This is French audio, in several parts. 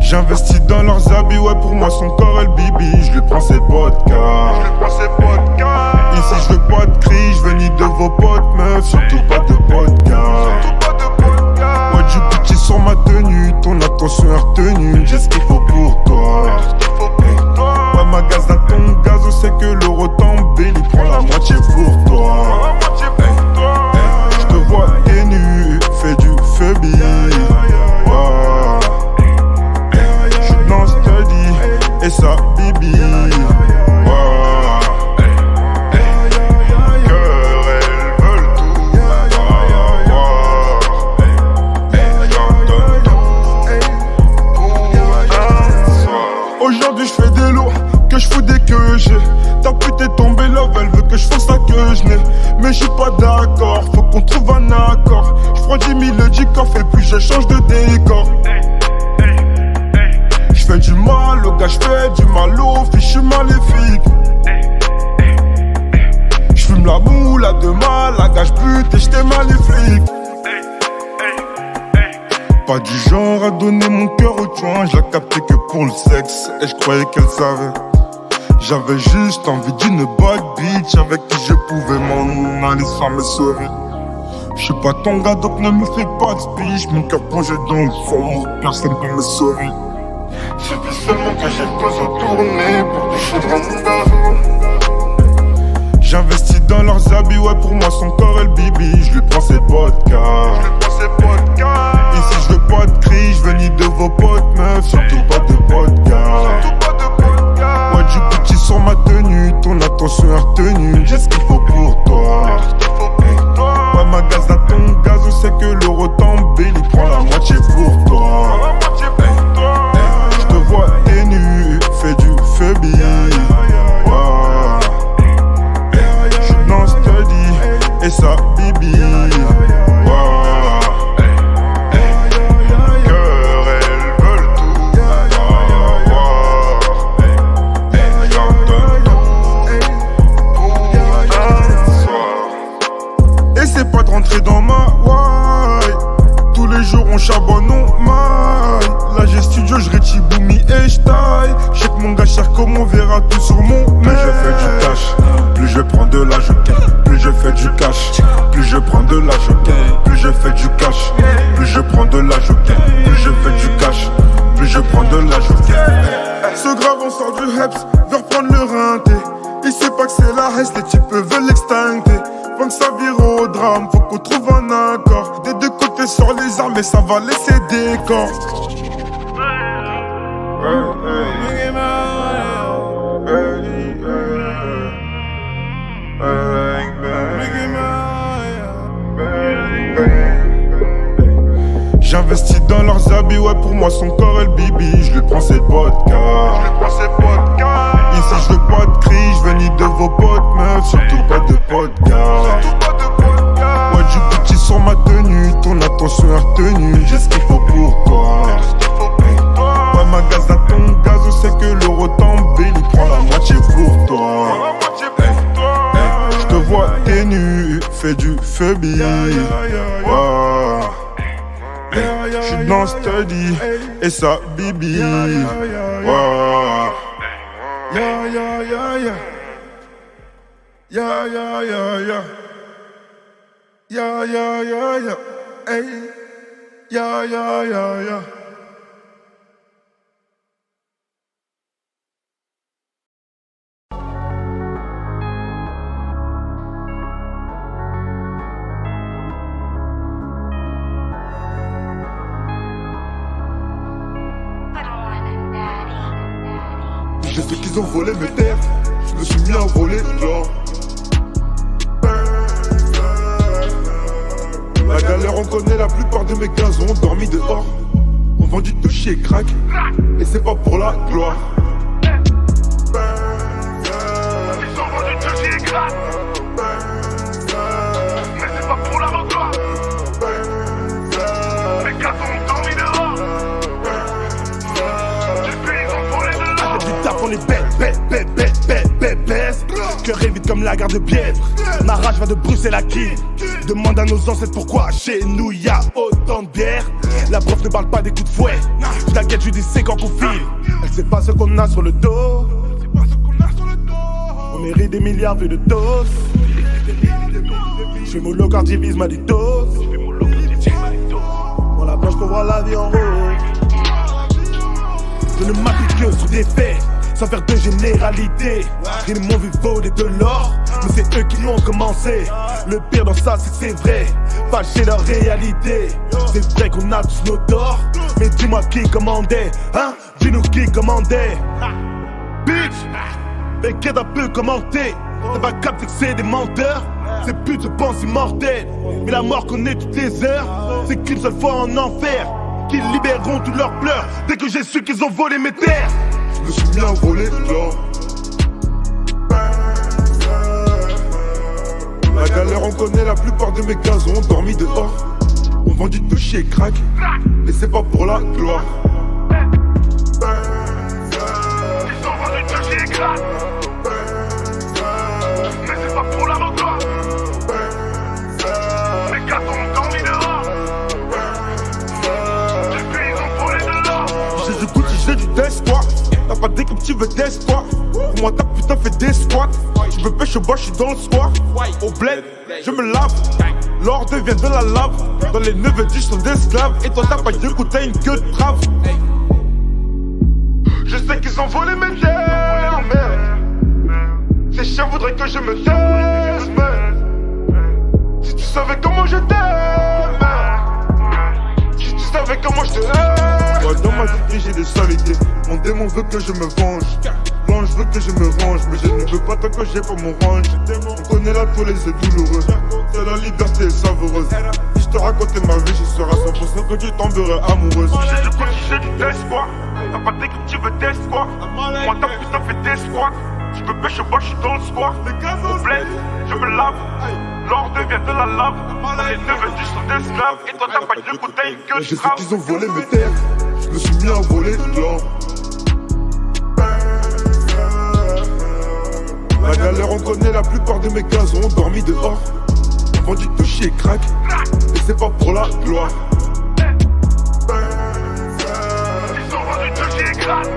J'investis dans leurs habits, ouais pour moi son corps et le bibi. Je lui prends ses podcasts Ici je veux pas de cris, je veux ni de vos potes meufs Surtout pas coffre et puis je change de décor Je fais du mal au gars, je du mal je suis maléfique Je fume la moule à deux mal, la gage pute et j'étais maléfique pas du genre à donner mon cœur au tuin, je captais que pour le sexe et je croyais qu'elle savait. J'avais juste envie d'une bad bitch avec qui je pouvais m'en aller sans me sauver. Je suis pas ton gars donc ne me fais pas de mon cœur plongé dans le fond, personne peut me sauver. J'ai vu seulement que j'ai besoin de tourner pour toucher dans mon. J'investis dans leurs habits, ouais pour moi son corps et le bibi, je lui prends ses podcasts. Ici je veux pas de cris, je ni de vos potes meufs, surtout pas de podcast. Ouais du Gucci sur ma tenue, ton attention est retenue, charbonne, on maille. Là j'ai studio, je Boumi et je taille. J'ai que mon gars cher comme on verra tout sur mon Plus je fais du cash, plus je prends de la gagne. Plus je fais du cash, plus je prends de la gagne. Plus je fais du cash, plus je prends de la gagne. Plus je fais du cash, plus je prends de la gagne. Ce grave on sort du Heps, veut reprendre le rinté. Il sait pas que c'est la reste, les types veulent l'extincter. Avant que ça vire au drame, faut Des deux côtés sur les armes, et ça va laisser des corps. J'investis dans leurs habits, ouais pour moi son corps et le bibi. Je lui prends ses podcasts je veux pas de cris, je ni de vos potes meufs Surtout pas de podcast sur ma tenue, ton attention est retenue. J'ai ce qu'il faut pour toi? Ouais magasin ton gaz, on sait que l'euro t'embellit? Prends la moitié pour toi. Je te vois t'es nu, fais du phobie. Wow. J'suis dans study et ça bibi. Wow. Yeah, yeah, yeah, yeah. Yeah, yeah, yeah, yeah. Yeah, yeah, yeah, yeah. Hey. Yeah, yeah, yeah, yeah. J'ai fait qu'ils ont volé mes terres, je me suis mis à voler genre. La galère, on connaît la plupart de mes gaz, ont dormi dehors. On vend du toucher et crack, et c'est pas pour la gloire. Ils ont vendu toucher et crack. Mais c'est pas pour la gloire. Mes gaz ont dormi dehors. Depuis, ils ont volé dehors. Avec du taf, on est bête, bête, bête, bête, bête, bête, baisse. Cœur est vite comme la gare de Bièvre. Ma rage va de Bruxelles à Kiev. Demande à nos ancêtres pourquoi chez nous y a autant de bière. La prof ne parle pas des coups de fouet. T'inquiète, je dis c'est quand qu'on file. Elle sait pas ce qu'on a sur le dos. On mérite des milliards vu de doses. Je suis mon divise ma dose. Dans la poche qu'on voit la vie en rose. Je ne m'applique que sur des faits sans faire de généralité. Ils m'ont vu voler de l'or, mais c'est eux qui l'ont commencé. Le pire dans ça, c'est que c'est vrai, fâcher leur réalité. C'est vrai qu'on a tous nos torts, mais dis-moi qui commandait, hein? Dis-nous qui commandait. Bitch, mais qu'est-ce un peu commenté? T'as pas capté que c'est des menteurs? Ces putes se pensent immortels, mais la mort connaît toutes les heures. C'est qu'une seule fois en enfer qu'ils libéreront tous leurs pleurs dès que j'ai su qu'ils ont volé mes terres me suis bien volé l'or. La galère, on connaît la plupart de mes gazons ont dormi dehors. On vend du toucher et crack, mais c'est pas pour la gloire. Ils ont vendu toucher et crack, Dit que tu veux d'espoir. Moi, ta putain fait des squats. Tu veux pêcher au bois, je suis dans le soir. Au bled, je me lave. L'or devient de la lave. Dans les neveux du sont d'esclaves. Et toi, t'as pas de coup, t'as une queue de trave. Je sais qu'ils ont volé mes terres, Ces chiens voudraient que je me taise, Si tu savais comment je t'aime, savais comment je te hais. dans ma vie, j'ai des salités. Mon démon veut que je me venge. L'ange veut que je me range, mais je ne veux pas tant que j'ai pas mon range. On connaît la police, c'est douloureux. C'est la liberté savoureuse. Si je te racontais ma vie, je serai 100% que tu tomberais amoureuse. J'ai du coup, j'ai du d'espoir. T'as pas que tu veux d'espoir. Moi, ta putain fait d'espoir. Tu veux pêcher au bois, je suis dans le square. Au bled, je me lave. L'or devient de la lave. Les du sont d'esclaves. Et toi, t'as pas de une gueule. Je sais qu'ils ont volé mes terres. Je me suis mis à voler de l'or. La galère, on connaît la plupart de mes gazons ont dormi dehors. Vendu toucher et crack, et c'est pas pour la gloire. Ils ont vendu toucher et crack,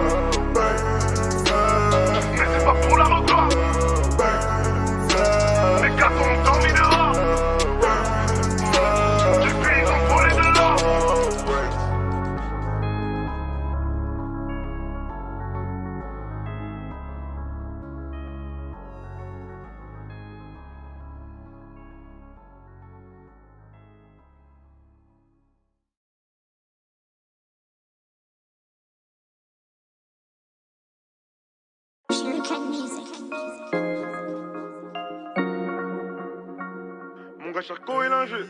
Mon gars Charcot est lingé.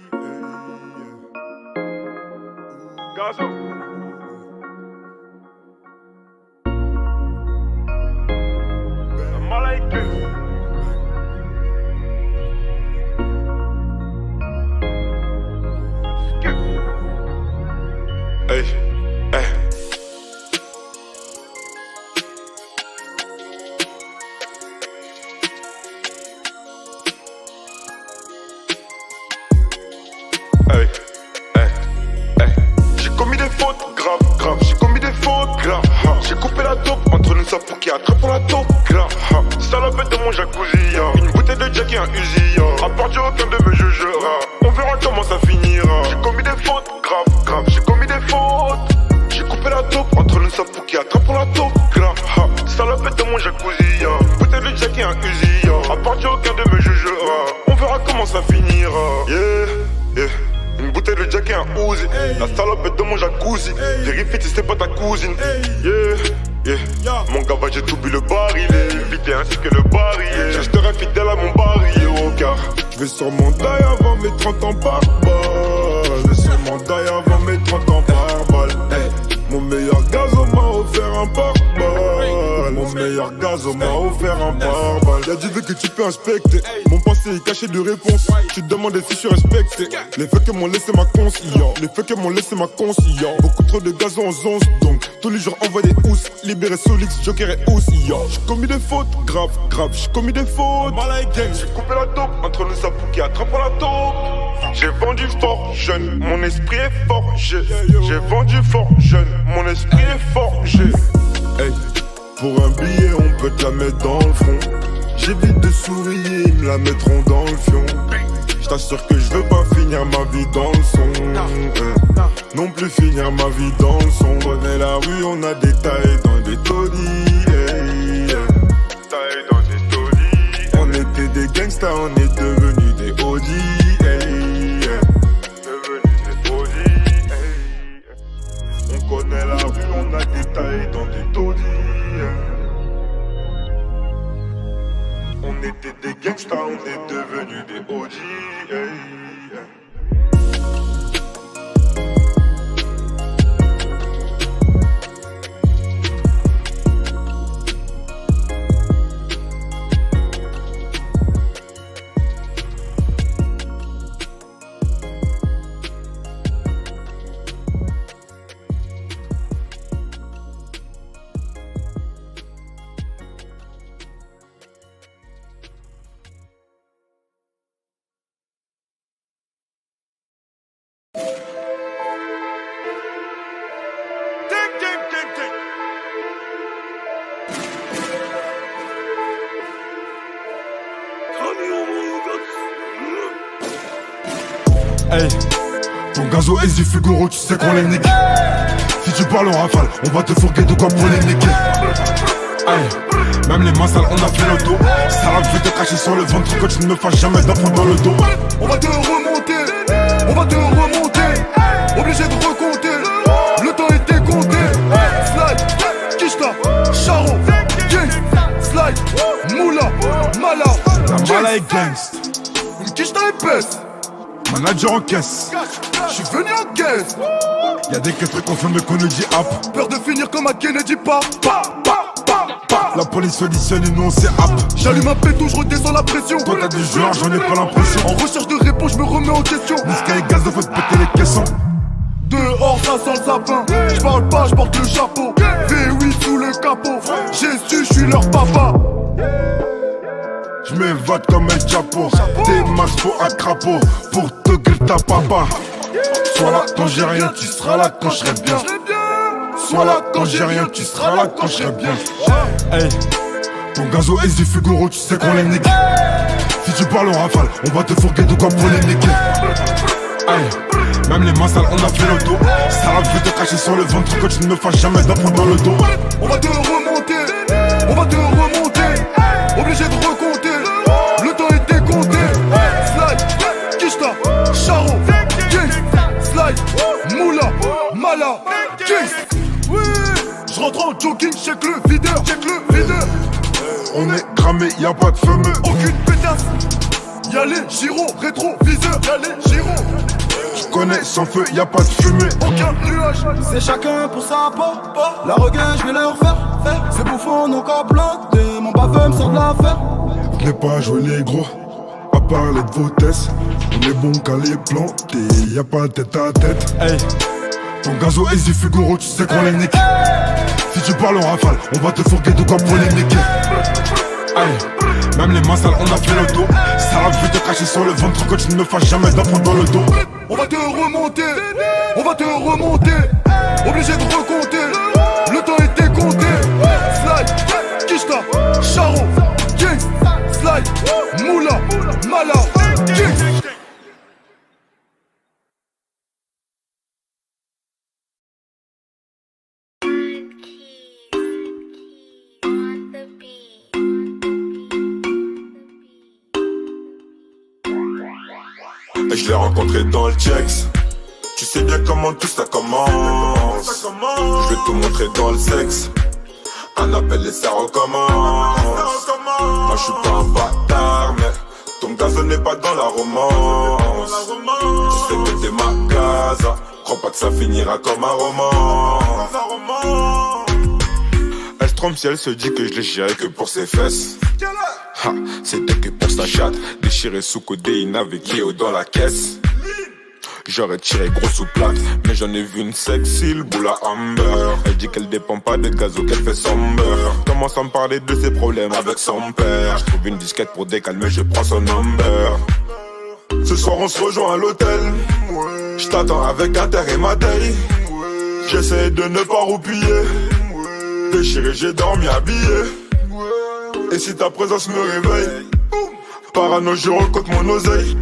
Gazo. La salopette de mon jacuzzi. Vérifie si c'est pas ta cousine. Yeah, yeah. Mon gars va j'ai tout bu le barilé Vite ainsi que le barillet Je resterai fidèle à mon barillet au car Je vais sur mon taille avant mes 30 ans par Meilleur gazo m'a offert un pare-balles Mon meilleur gazo m'a offert un barbal. Y'a du que tu peux inspecter. Mon passé est caché de réponse. Tu te demandes si je suis respecté. Les faits que m'ont laissé ma conscience. Les faits que m'ont laissé ma conscience. Beaucoup trop de gazon en once, donc tous les jours envoie des housses. Libéré Solix, Joker et aussi. J'ai commis des fautes, grave, grave, j'ai commis des fautes. Malay gang, j'ai coupé la dope entre nous sapous qui attrapent la taupe. J'ai vendu fort jeune, mon esprit est fort. J'ai vendu fort jeune, mon esprit est fort. Hey, pour un billet, on peut te la mettre dans le front. J'évite de sourire, ils me la mettront dans le fion. J't'assure que je veux pas finir ma vie dans le son. Non plus finir ma vie dans le son. On est la rue, on a des tailles dans des taudis. Tailles dans des taudis. On était des gangsters, on des gangsters, on est devenus des OG. Ton gazo est du tu sais qu'on les nique. Si tu parles en rafale, on va te fourguer de quoi pour les niquer. Hey, même les massales, on a fait le dos. Ça va te cacher sur le ventre que tu ne me fasses jamais d'enfant dans le dos. On va te remonter, on va te remonter. Obligé de recompter, le temps était compté. Slide, Kishta, Charo, Gang, Slide, Moula, Mala. La Mala est gangst. Une Kishta épaisse. Manager en caisse. Je suis venu en caisse. Y'a des trucs confirmés qu'on nous dit hop. Peur de finir comme à Kennedy, pas. Pa, pa, pa. La police auditionne et nous on sait hop. J'allume un pétou, je redescends la pression. Toi t'as du joueurs, j'en ai pas l'impression. En recherche de réponse, je me remets en question. Niska et gaz, faut te péter les caissons. Dehors, ça sent le sapin. J'parle pas, j'porte le chapeau. V8 sous le capot. Jésus, j'suis leur papa. Je m'évade comme un chapeau T'es max faut un crapaud. Pour te gueuler ta papa. Sois là quand j'ai rien, tu seras là quand je serai bien. Sois là quand j'ai rien, tu seras là quand je serai bien. Ton gazo est du Fugoro, tu sais qu'on les nique Si tu parles en rafale, on va te fourguer de quoi pour les niquer. Même les massales, on a fait le dos. Ça va te cacher sur le ventre que tu ne me fasses jamais d'apprendre dans le dos. On va te remonter, on va te remonter. Obligé de en jogging, check le videur, check le videur. On est cramé, y'a pas de fumeux, aucune pétasse. Y'a les gyros, rétroviseurs, y'a les gyros. Je connais sans feu, y'a pas de fumée, aucun nuage. C'est chacun pour sa peau. La reggae, je vais leur faire. faire. C'est bouffon, donc à planter. Mon baveux me sort de l'affaire. Je n'ai pas joué les gros parler de vos tests. On est bon qu'à les planter, y a pas tête à tête. Hey, ton gazo est du Fugoro, tu sais qu'on les nique. Si tu parles en rafale, on va te fourguer de quoi niquer. Hey, même les massales, on a fait le dos. Ça va vu te cacher sur le ventre que tu ne me fasses jamais d'enfant dans le dos. On va te remonter, on va te remonter. Obligé de recompter, le temps était compté. Slide, Kishta, Charo, King, Slide, Moula. Et je l'ai rencontré dans le checks. Tu sais bien comment tout ça commence. Je vais tout montrer dans le sexe. Un appel et ça recommence. Moi je suis pas un bâtard, mais ton gaz n'est pas dans la romance. Tu sais que t'es ma casa. Crois pas que ça finira comme un roman. Elle trompe si elle se dit que je l'ai géré que pour ses fesses. Ha, c'était que pour sa chatte, déchiré sous codéine avec Kéo dans la caisse. J'aurais tiré gros sous plate, mais j'en ai vu une sexy, le boule à Amber. Elle dit qu'elle dépend pas de gaz ou qu'elle fait son beurre. Commence à me parler de ses problèmes avec son père. Je trouve une disquette pour décalmer, je prends son number. Ce soir on se rejoint à l'hôtel. Je t'attends avec inter et ma taille. J'essaie de ne pas roupiller. Déchiré, j'ai dormi habillé. Et si ta présence me réveille, parano, je recote mon oseille.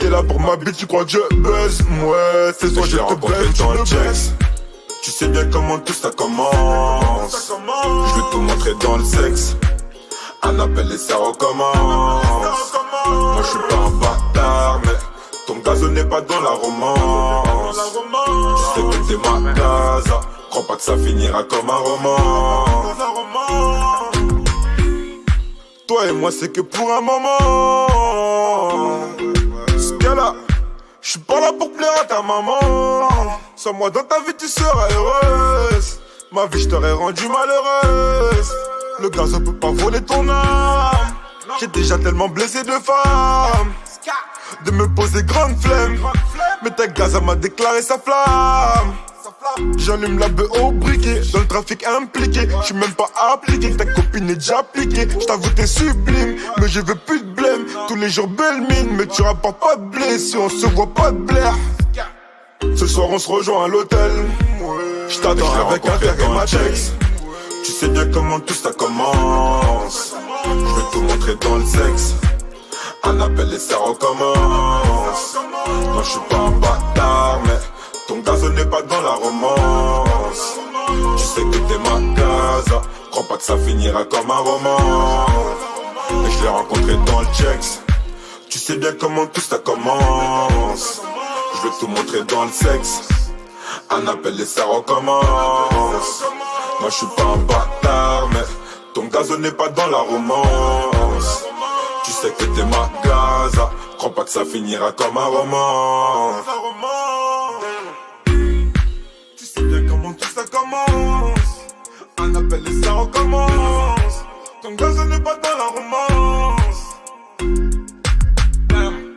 Et là pour ma bite, tu crois que je buzz Ouais, c'est toi, je te baisse, dans le checks. Tu sais bien comment tout ça commence. Je vais tout montrer dans le sexe. Un appel et ça recommence. Moi je suis pas un bâtard, mais ton gaz n'est pas dans la romance. Tu sais que t'es ma casa. Crois pas que ça finira comme un roman. Toi et moi, c'est que pour un moment. Ce gars-là, je suis pas là pour plaire à ta maman. Sans moi dans ta vie, tu seras heureuse. Ma vie, je t'aurais rendu malheureuse. Le gaz peut pas voler ton âme. J'ai déjà tellement blessé de femmes. De me poser grande flemme. Mais ta gaz m'a déclaré sa flamme. J'allume la BO au briquet, dans le trafic impliqué. J'suis même pas appliqué, ta copine est déjà appliquée. J't'avoue t'es sublime, mais je veux plus de blême. Tous les jours belle mine, mais tu rapportes pas de blé si on se voit pas de blaire. Ce soir on se rejoint à l'hôtel. J't'attends avec un verre et ma checks. Tu sais bien comment tout ça commence. Je vais tout montrer dans le sexe. Un appel et ça recommence. Non, je suis pas un bâtard, ton gaz n'est pas dans la romance. Tu sais que t'es ma casa. Crois pas que ça finira comme un roman. Et je l'ai rencontré dans le checks. Tu sais bien comment tout ça commence. Je vais tout montrer dans le sexe. Un appel et ça recommence. Moi je suis pas un bâtard, mais ton gaz n'est pas dans la romance. Tu sais que t'es ma gaza. Crois pas que ça finira comme un roman. Tout ça commence. Un appel et ça recommence. Ton gaz n'est pas dans la romance. Damn.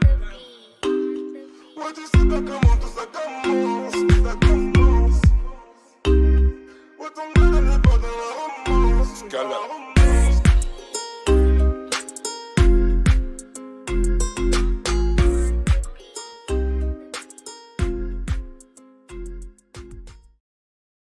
Ouais, tu sais bien comment tout ça commence. Tout ça commence. Ouais, ton gars n'est pas dans la romance. Dans la romance.